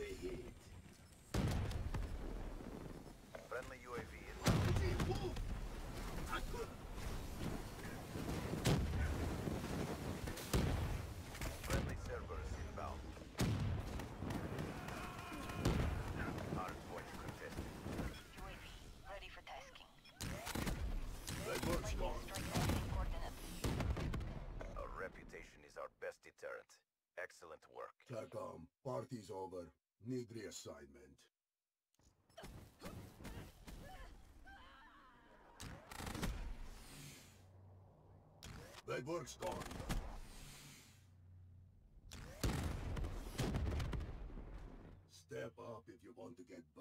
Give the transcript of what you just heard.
Friendly UAV Friendly inbound. Hard point contested. UAV ready for tasking. Our reputation is our best deterrent. Excellent work. TACOM, party's over. Need reassignment. That work's. Step up if you want to get burnt.